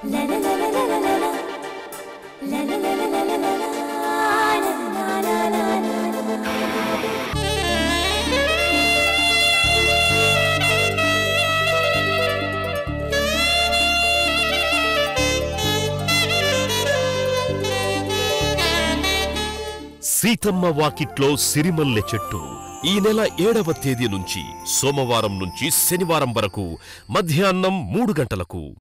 సీతమ్మ వాకిట్లో సిరిమల్లె చెట్టు. ఈ నెల ఏడవ తేదీ నుంచి సోమవారం నుంచి శనివారం వరకు మధ్యాహ్నం మూడు గంటలకు.